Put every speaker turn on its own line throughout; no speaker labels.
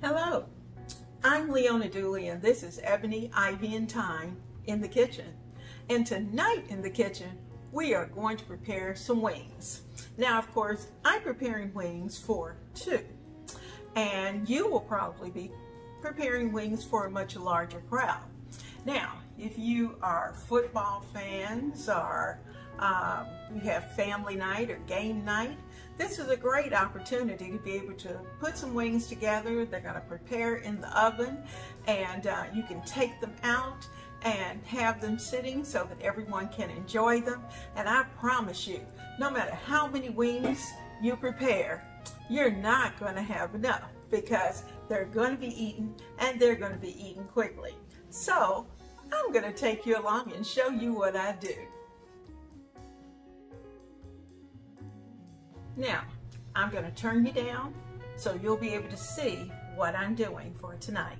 Hello, I'm Leona Dooley and this is Ebony, Ivy, and Thyme in the kitchen. And tonight in the kitchen, we are going to prepare some wings. Now, of course, I'm preparing wings for two. And you will probably be preparing wings for a much larger crowd. Now, if you are football fans or um, you have family night or game night, this is a great opportunity to be able to put some wings together. They're going to prepare in the oven and uh, you can take them out and have them sitting so that everyone can enjoy them. And I promise you, no matter how many wings you prepare, you're not going to have enough because they're going to be eaten and they're going to be eaten quickly. So I'm going to take you along and show you what I do. Now, I'm going to turn you down so you'll be able to see what I'm doing for tonight.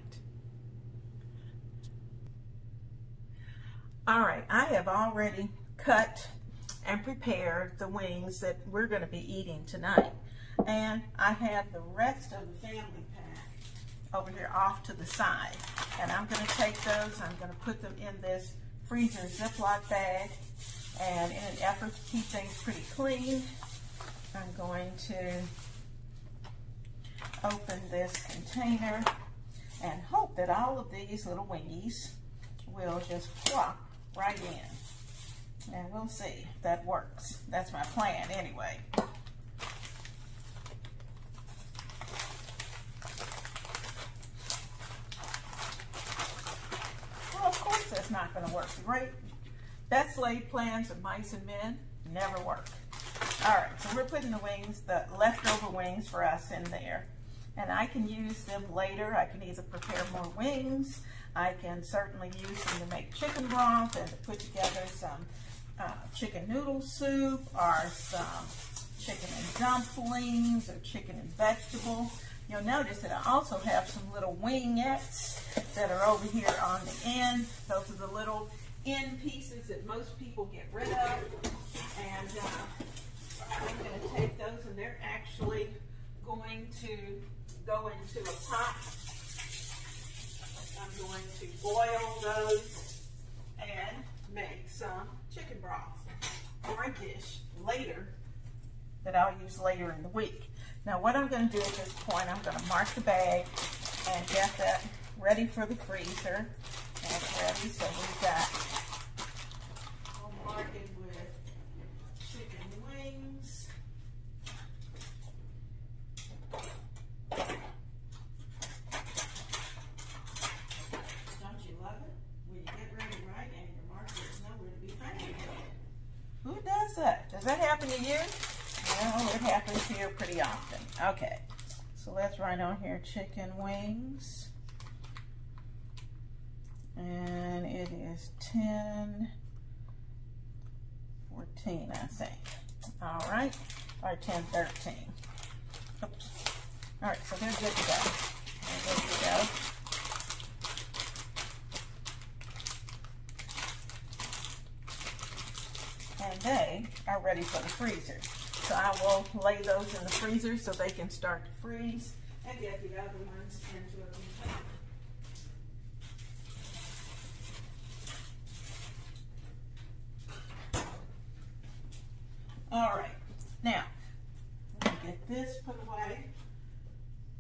All right, I have already cut and prepared the wings that we're going to be eating tonight. And I have the rest of the family pack over here off to the side. And I'm going to take those, I'm going to put them in this freezer Ziploc bag. And in an effort to keep things pretty clean, I'm going to open this container and hope that all of these little wingies will just plop right in. And we'll see if that works. That's my plan anyway. Well, of course that's not going to work. Great best laid plans of mice and men never work. All right, so we're putting the wings, the leftover wings for us in there. And I can use them later. I can either prepare more wings. I can certainly use them to make chicken broth and to put together some uh, chicken noodle soup or some chicken and dumplings or chicken and vegetables. You'll notice that I also have some little wingettes that are over here on the end. Those are the little end pieces that most people get rid of. And uh, I'm going to take those and they're actually going to go into a pot. I'm going to boil those and make some chicken broth or a dish later that I'll use later in the week. Now what I'm going to do at this point, I'm going to mark the bag and get that ready for the freezer. And ready, so we've got, it Does that happen to you? Well, it happens here pretty often. Okay, so let's write on here chicken wings. And it is 10, 14, I think. All right, or 10, 13. Oops. All right, so they're good to go. They're good to go. They are ready for the freezer. So I will lay those in the freezer so they can start to freeze and get the other ones into a container. All right, now, get this put away.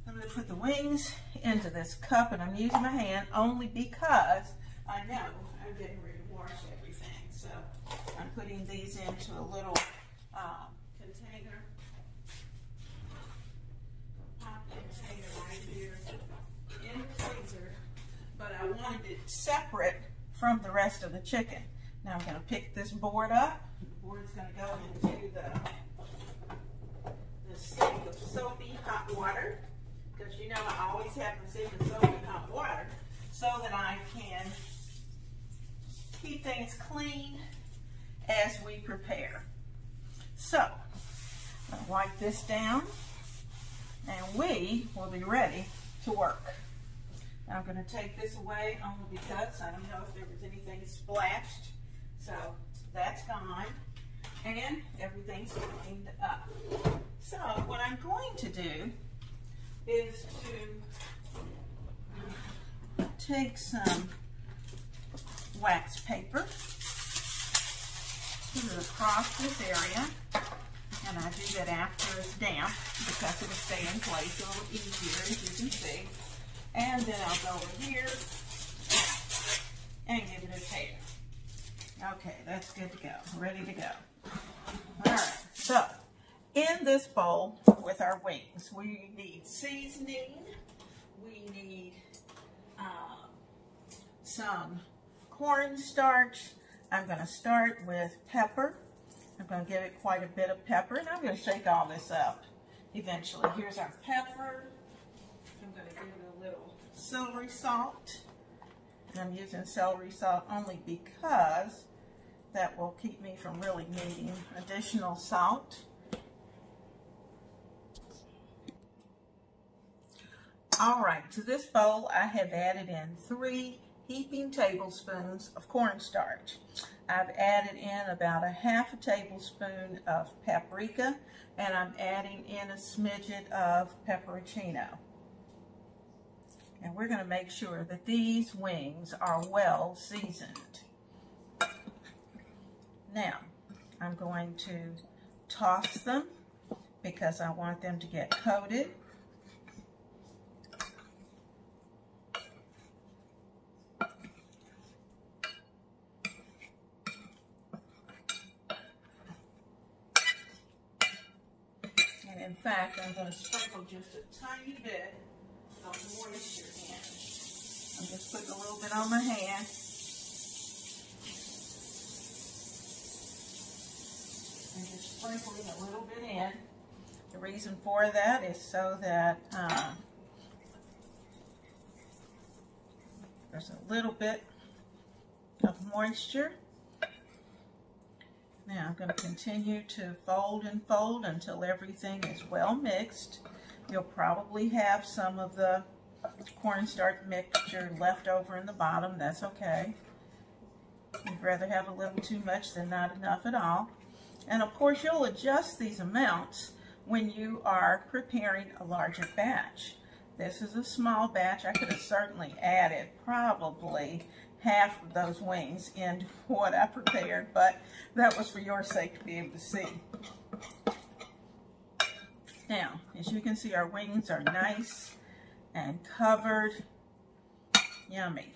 I'm gonna put the wings into this cup and I'm using my hand only because I know I'm getting ready to wash everything. So I'm putting these into a little um, container, pop container right here in the freezer, but I wanted it separate from the rest of the chicken. Now I'm going to pick this board up. The board's going to go into the, the sink of soapy hot water because you know I always have the sink of soapy hot water so that I can keep things clean as we prepare. So, wipe this down and we will be ready to work. I'm going to take this away only because I don't know if there was anything splashed. So that's gone and everything's cleaned up. So what I'm going to do is to take some wax paper, it across this area, and I do that after it's damp because it'll stay in place a little easier as you can see. And then I'll go over here and give it a tear. Okay, that's good to go, ready to go. All right, so in this bowl with our wings, we need seasoning, we need uh, some cornstarch. I'm going to start with pepper. I'm going to give it quite a bit of pepper, and I'm going to shake all this up eventually. Here's our pepper. I'm going to give it a little celery salt. And I'm using celery salt only because that will keep me from really needing additional salt. All right, to this bowl I have added in three heaping tablespoons of cornstarch. I've added in about a half a tablespoon of paprika and I'm adding in a smidget of pepperoncino. And we're going to make sure that these wings are well seasoned. Now, I'm going to toss them because I want them to get coated. And in fact, I'm going to sprinkle just a tiny bit of moisture in. I'm just putting a little bit on my hand. And just sprinkling a little bit in. The reason for that is so that um, there's a little bit of moisture. Now I'm going to continue to fold and fold until everything is well mixed. You'll probably have some of the cornstarch mixture left over in the bottom. That's okay. You'd rather have a little too much than not enough at all. And of course, you'll adjust these amounts when you are preparing a larger batch. This is a small batch. I could have certainly added probably half of those wings into what I prepared, but that was for your sake to be able to see. Now, as you can see, our wings are nice and covered. Yummy.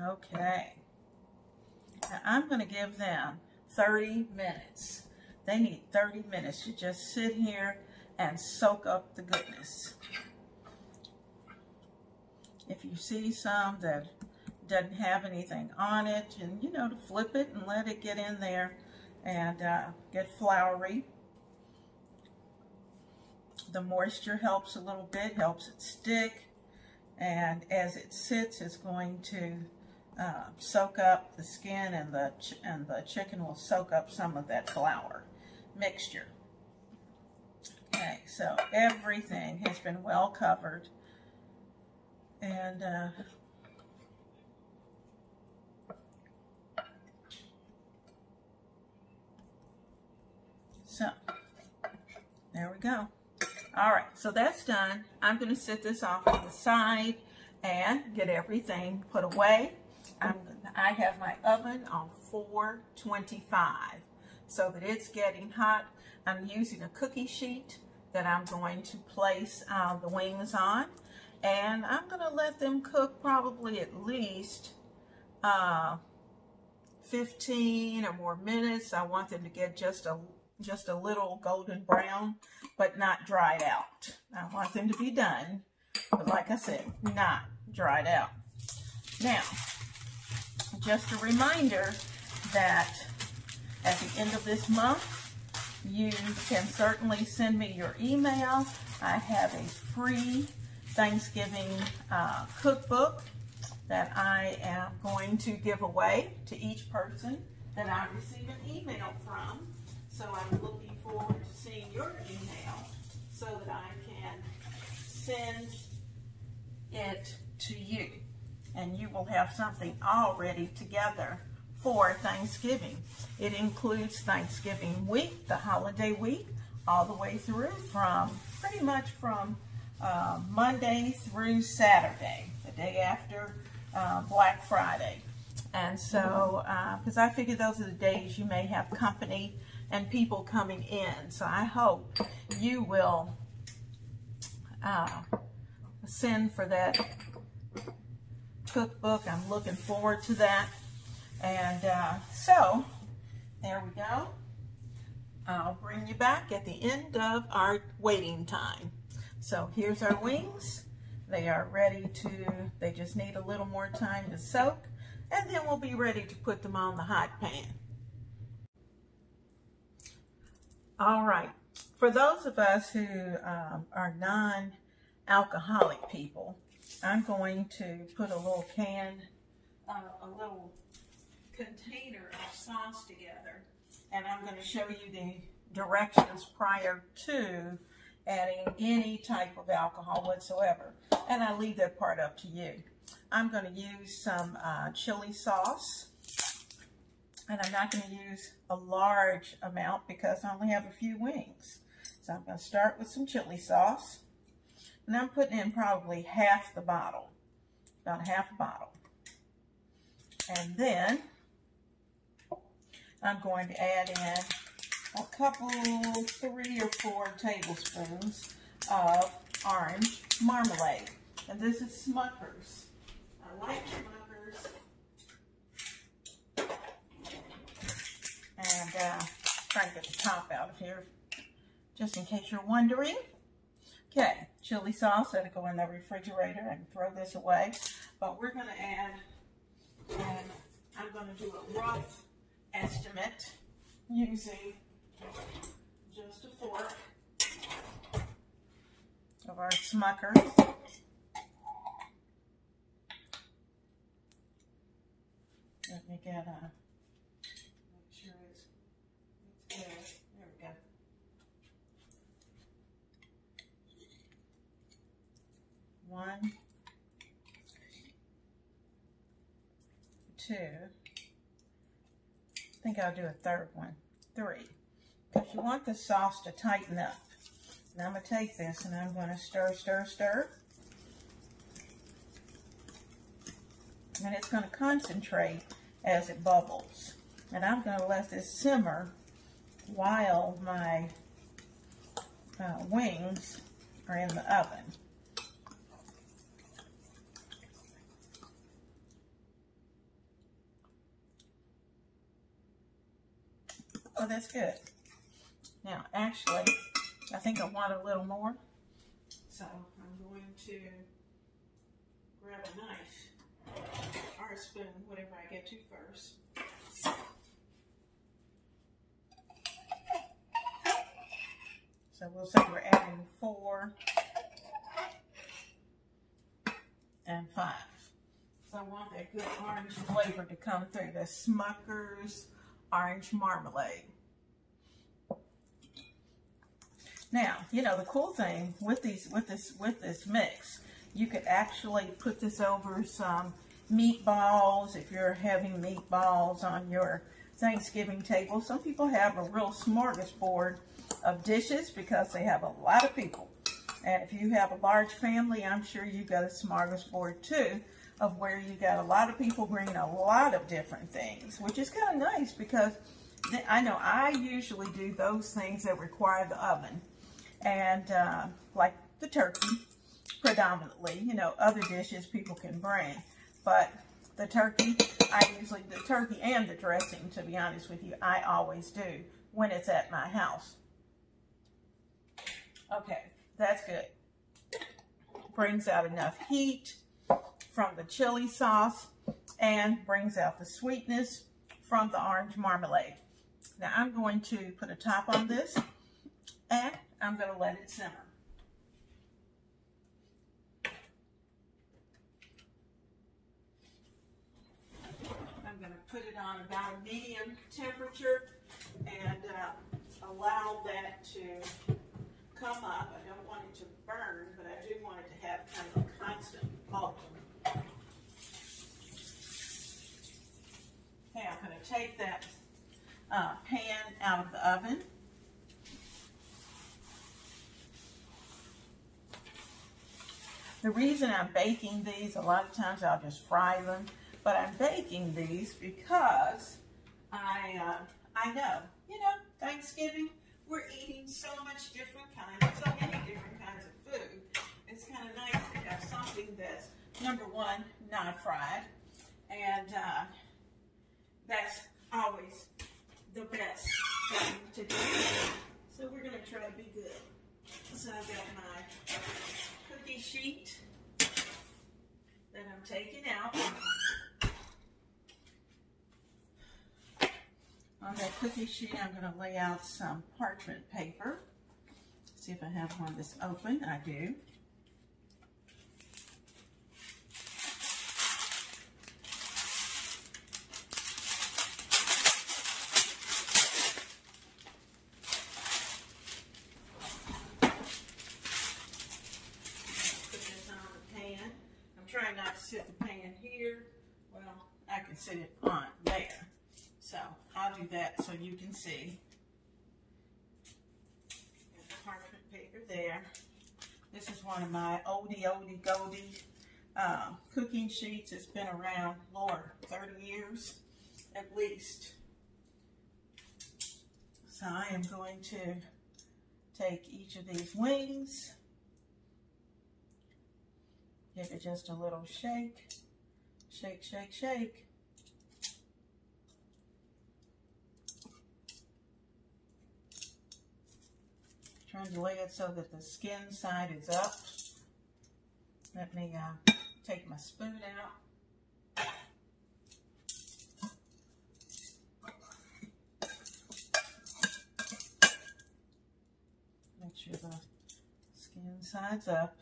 Okay. Now, I'm going to give them 30 minutes. They need 30 minutes to just sit here and soak up the goodness. If you see some that doesn't have anything on it, and you know, to flip it and let it get in there and uh, get floury. The moisture helps a little bit, helps it stick, and as it sits, it's going to uh, soak up the skin and the, and the chicken will soak up some of that flour mixture. Okay, so everything has been well covered. And uh, so there we go. All right, so that's done. I'm going to set this off to the side and get everything put away. I'm, I have my oven on 425 so that it's getting hot. I'm using a cookie sheet that I'm going to place uh, the wings on and I'm going to let them cook probably at least uh, 15 or more minutes. I want them to get just a just a little golden brown, but not dried out. I want them to be done, but like I said, not dried out. Now, just a reminder that at the end of this month, you can certainly send me your email. I have a free Thanksgiving uh, cookbook that I am going to give away to each person that I receive an email from. So I'm looking forward to seeing your email so that I can send it to you. And you will have something already together for Thanksgiving. It includes Thanksgiving week, the holiday week, all the way through from pretty much from uh, Monday through Saturday. The day after uh, Black Friday. And so, because uh, I figure those are the days you may have company and people coming in. So I hope you will uh, send for that cookbook. I'm looking forward to that. And uh, so, there we go. I'll bring you back at the end of our waiting time. So here's our wings. They are ready to, they just need a little more time to soak. And then we'll be ready to put them on the hot pan. All right. For those of us who um, are non-alcoholic people, I'm going to put a little can, uh, a little container of sauce together. And I'm going to show you the directions prior to adding any type of alcohol whatsoever. And I leave that part up to you. I'm going to use some uh, chili sauce. And I'm not going to use a large amount because I only have a few wings. So I'm going to start with some chili sauce. And I'm putting in probably half the bottle. About half a bottle. And then I'm going to add in a couple, three or four tablespoons of orange marmalade. And this is Smucker's. I like Smucker's. And uh, try to get the top out of here, just in case you're wondering. Okay, chili sauce, that'll go in the refrigerator and throw this away. But we're going to add, and I'm going to do a rough estimate using just a fork of our Smuckers. Let me get a, make sure it's, it's good. There we go. One, two, I think I'll do a third one, three. Because you want the sauce to tighten up. Now I'm going to take this and I'm going to stir, stir, stir. And it's going to concentrate as it bubbles. And I'm going to let this simmer while my uh, wings are in the oven. Oh, that's good. Now, actually, I think I want a little more. So I'm going to grab a knife or a spoon, whatever I get to first. So we'll say we're adding four and five. So I want that good orange flavor to come through. The Smucker's orange marmalade. Now, you know, the cool thing with these with this with this mix, you could actually put this over some meatballs if you're having meatballs on your Thanksgiving table. Some people have a real smorgasbord of dishes because they have a lot of people. And if you have a large family, I'm sure you've got a smorgasbord too of where you got a lot of people bringing a lot of different things, which is kind of nice because I know I usually do those things that require the oven and uh, like the turkey predominantly, you know, other dishes people can bring, but the turkey, I usually, the turkey and the dressing, to be honest with you, I always do when it's at my house. Okay, that's good. Brings out enough heat from the chili sauce and brings out the sweetness from the orange marmalade. Now I'm going to put a top on this and I'm going to let it simmer. I'm going to put it on about a medium temperature and uh, allow that to come up. I don't want it to burn, but I do want it to have kind of a constant bulk. Okay, I'm going to take that uh, pan out of the oven. The reason I'm baking these, a lot of times I'll just fry them, but I'm baking these because I, uh, I know, you know, Thanksgiving, we're eating so much different kinds, so many different kinds of food. It's kind of nice to have something that's, number one, not fried, and uh, that's always the best thing to do. So we're going to try to be good. So I've got my sheet that I'm taking out. On that cookie sheet, I'm going to lay out some parchment paper. See if I have one that's open. I do. trying not to sit the pan here. Well, I can sit it on there. So I'll do that so you can see. the parchment paper there. This is one of my oldie, oldie, goldie uh, cooking sheets. It's been around, Lord, 30 years at least. So I am going to take each of these wings Give it just a little shake. Shake, shake, shake. Trying to lay it so that the skin side is up. Let me uh, take my spoon out. Make sure the skin side's up.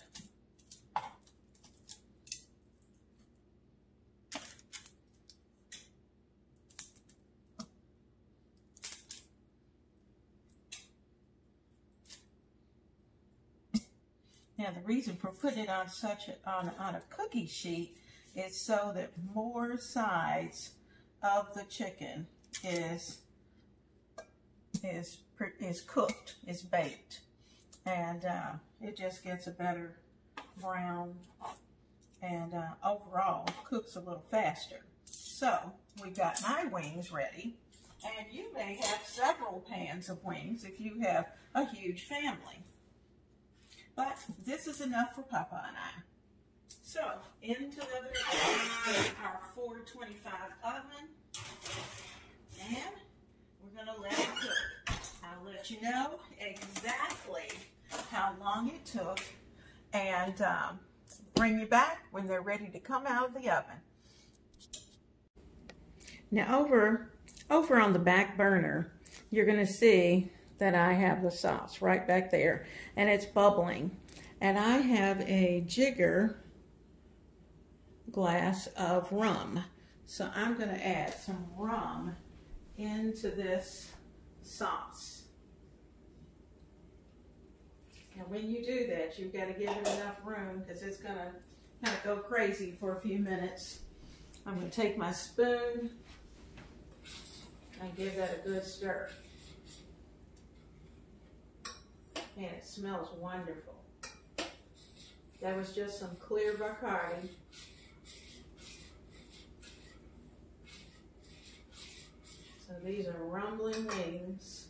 Now the reason for putting it on such a, on, on a cookie sheet is so that more sides of the chicken is is is cooked, is baked, and uh, it just gets a better brown and uh, overall cooks a little faster. So we've got my wings ready, and you may have several pans of wings if you have a huge family. But this is enough for Papa and I. So, into the, our 425 oven. And we're going to let it cook. I'll let you know exactly how long it took and um, bring you back when they're ready to come out of the oven. Now over, over on the back burner, you're going to see that I have the sauce right back there and it's bubbling. And I have a jigger glass of rum. So I'm going to add some rum into this sauce. Now when you do that, you've got to give it enough room because it's going to kind of go crazy for a few minutes. I'm going to take my spoon and give that a good stir. And it smells wonderful. That was just some clear Bacardi. So these are rumbling wings.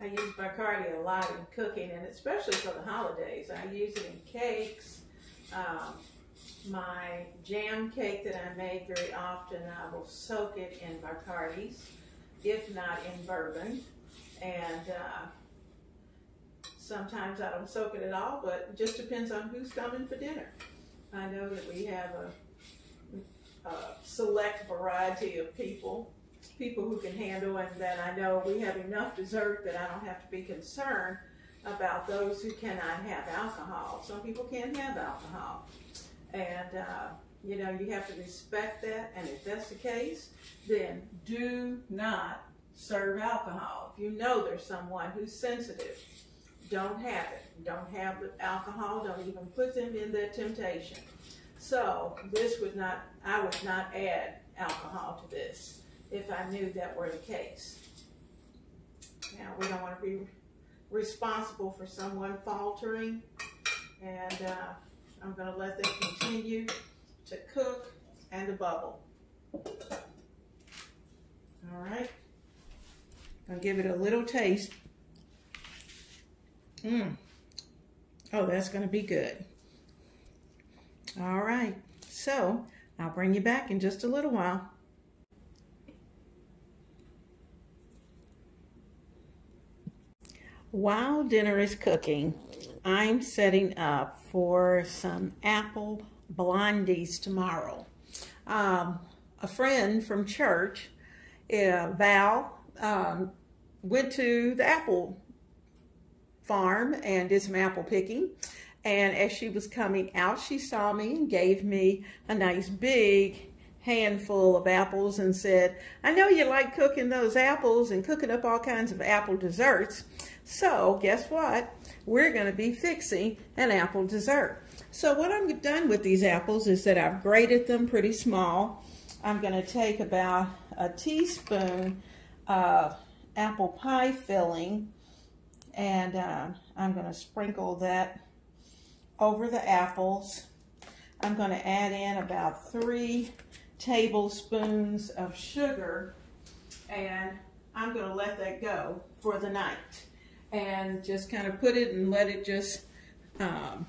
I use Bacardi a lot in cooking, and especially for the holidays. I use it in cakes, um, my jam cake that I make very often, I will soak it in Bacardi's, if not in bourbon. And uh, sometimes I don't soak it at all, but it just depends on who's coming for dinner. I know that we have a, a select variety of people, people who can handle, and then I know we have enough dessert that I don't have to be concerned about those who cannot have alcohol. Some people can't have alcohol. And, uh, you know, you have to respect that. And if that's the case, then do not serve alcohol. If you know there's someone who's sensitive, don't have it. Don't have the alcohol. Don't even put them in that temptation. So this would not, I would not add alcohol to this if I knew that were the case. Now, we don't want to be responsible for someone faltering. And uh, I'm to let them continue to cook and to bubble. All right. I'll give it a little taste. Mmm. Oh, that's going to be good. All right. So I'll bring you back in just a little while. While dinner is cooking, I'm setting up for some apple blondies tomorrow. Um, a friend from church, uh, Val, um, went to the apple farm and did some apple picking. And as she was coming out, she saw me and gave me a nice big handful of apples and said, I know you like cooking those apples and cooking up all kinds of apple desserts. So guess what? We're going to be fixing an apple dessert. So what I've done with these apples is that I've grated them pretty small. I'm going to take about a teaspoon of apple pie filling and uh, I'm going to sprinkle that over the apples. I'm going to add in about three tablespoons of sugar and I'm going to let that go for the night and just kind of put it and let it just um,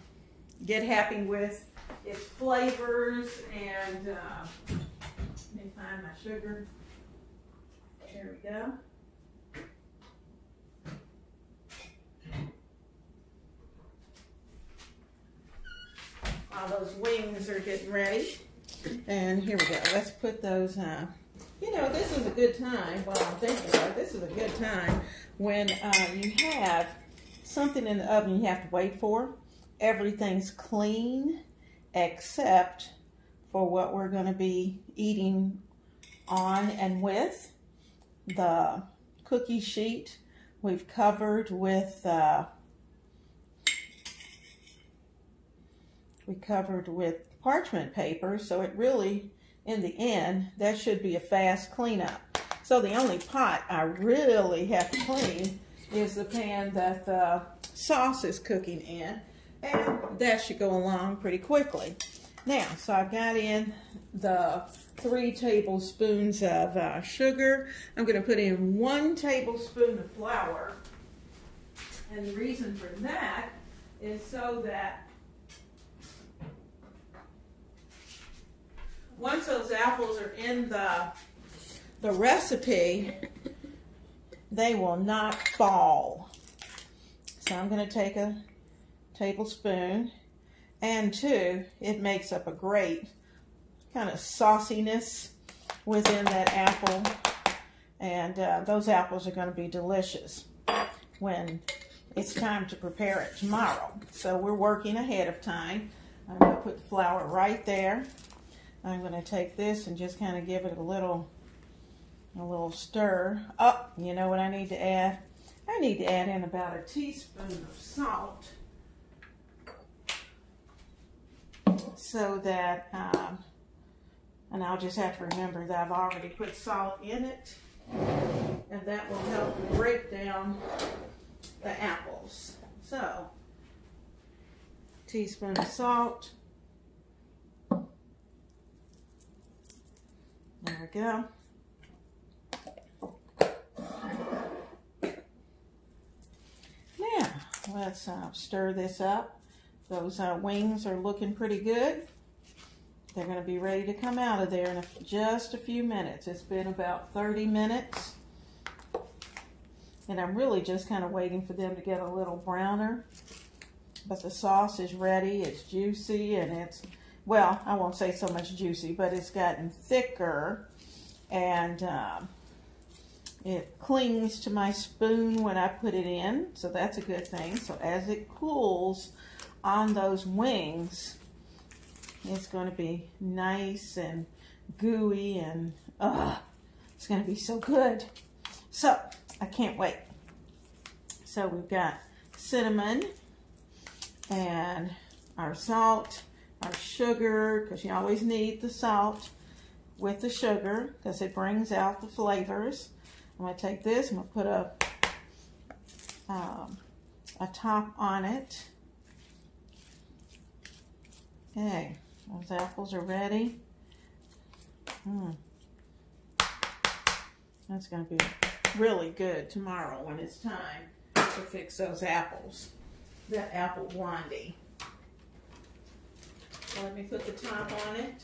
get happy with its flavors and uh, let me find my sugar. There we go. While those wings are getting ready. And here we go. Let's put those, uh, you know, this is a good time, while I'm thinking about it, this is a good time when uh, you have something in the oven you have to wait for. Everything's clean except for what we're going to be eating on and with. The cookie sheet we've covered with uh, we covered with parchment paper so it really in the end that should be a fast cleanup so the only pot I really have to clean is the pan that the sauce is cooking in and that should go along pretty quickly now so I've got in the three tablespoons of uh, sugar. I'm going to put in one tablespoon of flour. And the reason for that is so that once those apples are in the, the recipe, they will not fall. So I'm going to take a tablespoon and two, it makes up a great kind of sauciness within that apple. And uh, those apples are going to be delicious when it's time to prepare it tomorrow. So we're working ahead of time. I'm going to put the flour right there. I'm going to take this and just kind of give it a little, a little stir. Oh, you know what I need to add? I need to add in about a teaspoon of salt so that um, and I'll just have to remember that I've already put salt in it. And that will help break down the apples. So, teaspoon of salt. There we go. Now, let's uh, stir this up. Those uh, wings are looking pretty good. They're going to be ready to come out of there in a, just a few minutes. It's been about 30 minutes. And I'm really just kind of waiting for them to get a little browner. But the sauce is ready. It's juicy and it's, well, I won't say so much juicy, but it's gotten thicker. And um, it clings to my spoon when I put it in. So that's a good thing. So as it cools on those wings, it's going to be nice and gooey and uh, it's going to be so good. So I can't wait. So we've got cinnamon and our salt, our sugar, because you always need the salt with the sugar because it brings out the flavors. I'm going to take this, I'm going to put a um, a top on it. Okay, those apples are ready. Mm. That's going to be really good tomorrow when it's time to fix those apples. That apple blondie. Let me put the top on it.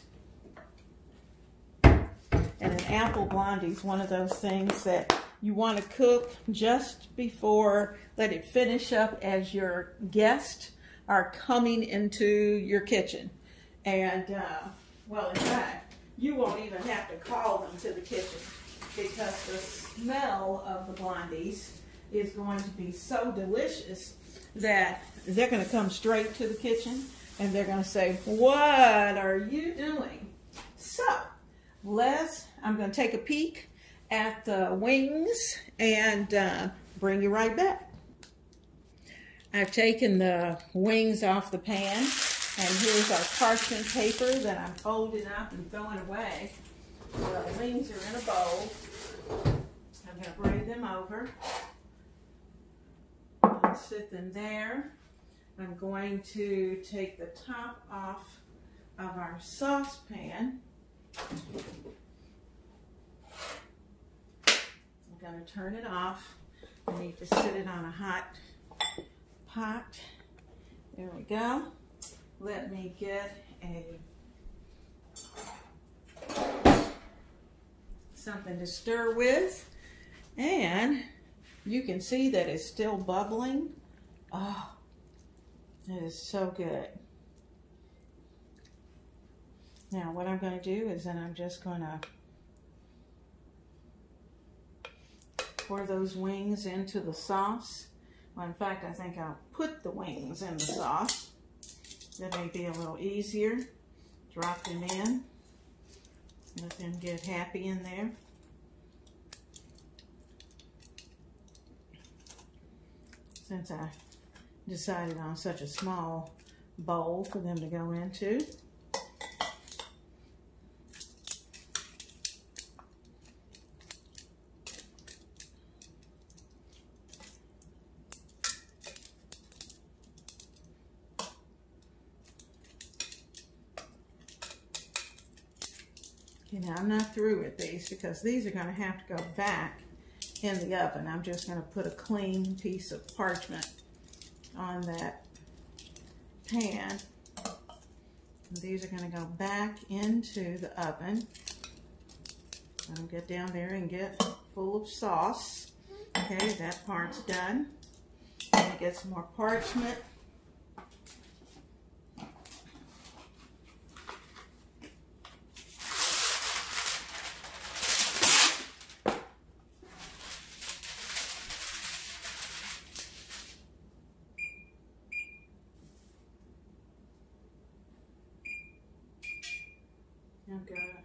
And an apple blondie is one of those things that you want to cook just before, let it finish up as your guests are coming into your kitchen. And, uh, well, in fact, you won't even have to call them to the kitchen because the smell of the blondies is going to be so delicious that they're going to come straight to the kitchen and they're going to say, what are you doing? So let's, I'm going to take a peek at the wings and uh, bring you right back. I've taken the wings off the pan and here's our parchment paper that I'm folding up and throwing away. The wings are in a bowl. I'm going to braid them over and sit them there. I'm going to take the top off of our saucepan. I'm going to turn it off. I need to sit it on a hot pot. There we go. Let me get a something to stir with. And you can see that it's still bubbling. Oh, it is so good. Now what I'm going to do is then I'm just going to pour those wings into the sauce. Well, in fact, I think I'll put the wings in the sauce. That may be a little easier. Drop them in. Let them get happy in there. Since I decided on such a small bowl for them to go into. Okay, now I'm not through with these because these are going to have to go back in the oven. I'm just going to put a clean piece of parchment on that pan. These are going to go back into the oven. I'll get down there and get full of sauce. Okay, that part's done. Let get some more parchment. I'm to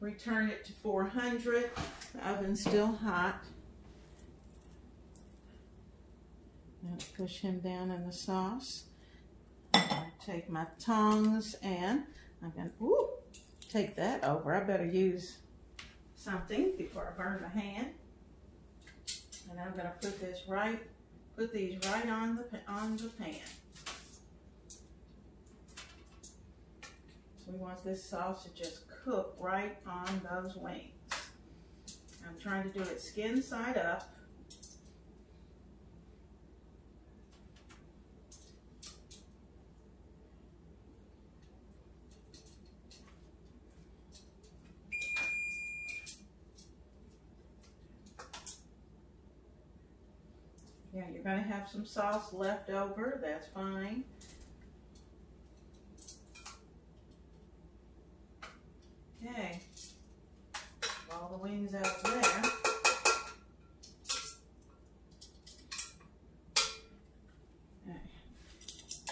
return it to 400. The oven's still hot. I'm push him down in the sauce. I take my tongs and I'm going to take that over. I better use something before I burn my hand. And I'm going to put this right, put these right on the on the pan. We want this sauce to just cook right on those wings. I'm trying to do it skin side up. Yeah, you're going to have some sauce left over. That's fine. Okay. Wings out there.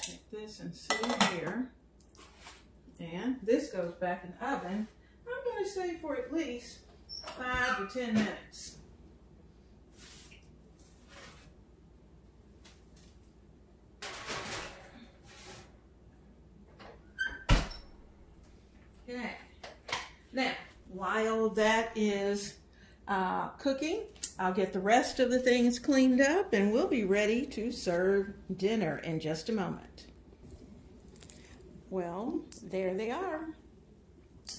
Take this and it here. And this goes back in the oven. I'm going to say for at least five to ten minutes. Okay. Now, while that is uh, cooking, I'll get the rest of the things cleaned up and we'll be ready to serve dinner in just a moment. Well, there they are.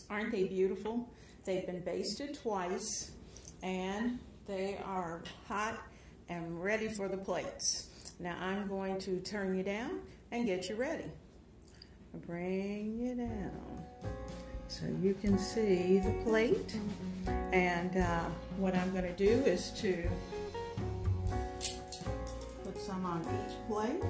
Aren't they beautiful? They've been basted twice and they are hot and ready for the plates. Now I'm going to turn you down and get you ready. Bring you down so you can see the plate. And uh, what I'm going to do is to put some on each plate.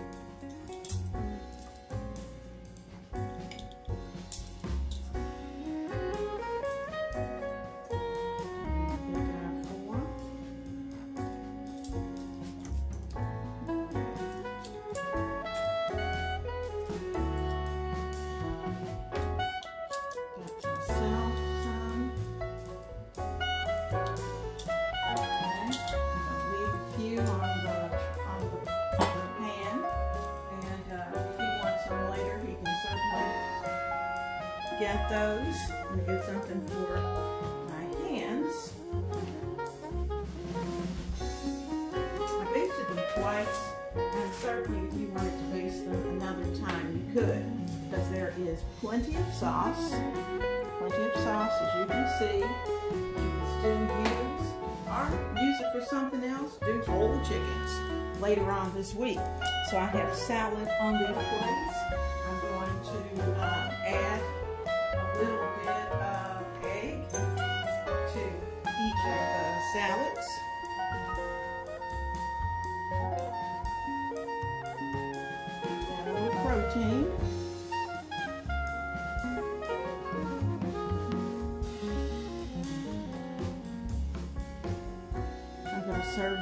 Else. Do whole chickens later on this week. So I have salad on these plates. I'm going to uh, add a little bit of egg to each of the salads.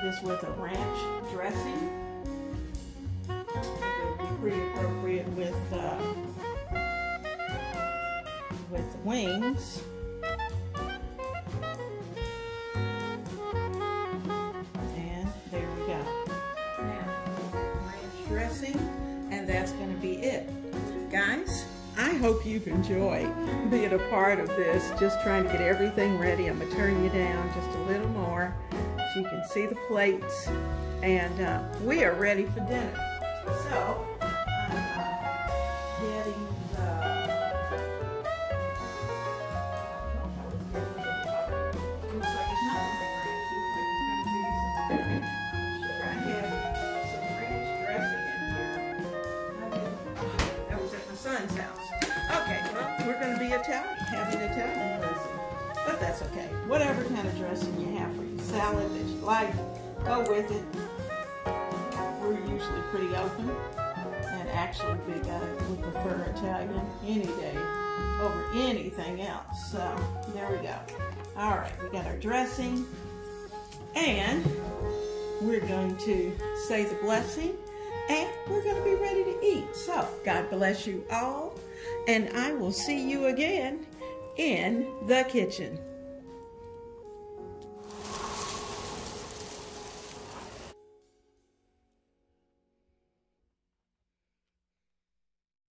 This with a ranch dressing. It would be pretty appropriate with uh, with wings. And there we go. Now, ranch dressing, and that's going to be it. Guys, I hope you've enjoyed being a part of this, just trying to get everything ready. I'm going to turn you down just a little more so you can see the plates. And uh, we are ready for dinner. So, I'm uh, getting son's house. Okay, well, we're going to be Italian, having Italian dressing. But that's okay. Whatever kind of dressing you have for salad that you like, go with it. We're usually pretty open. And actually, big guy would prefer Italian any day over anything else. So, there we go. All right, we got our dressing. And we're going to say the blessing and we're going to be ready to eat. So, God bless you all, and I will see you again in the kitchen.